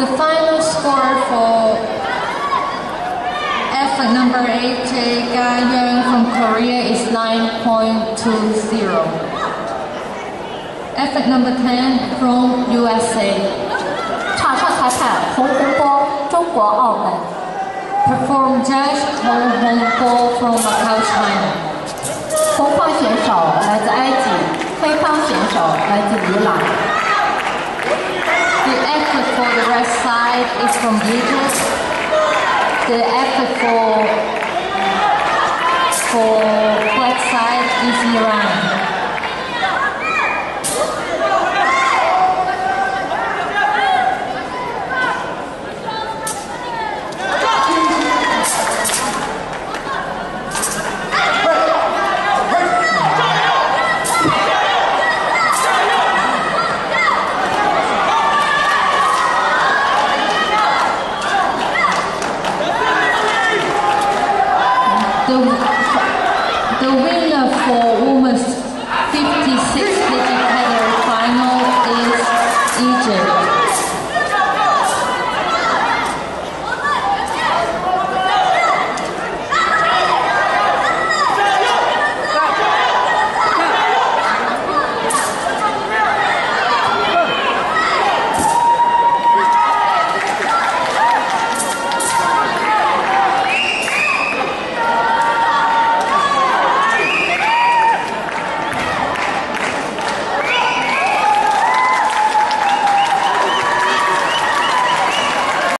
The final score for effort number 8, Jae Ga-yeon from Korea is 9.20. Effort number 10 from USA. 场上裁判洪洪波，中国澳门。 Perform judge Ho Hong Bo from Macau, China. 红方选手来自埃及，黑方选手来自伊朗。 Side is from Egypt. The effort for for black side is Iran. The, the winner for women's 56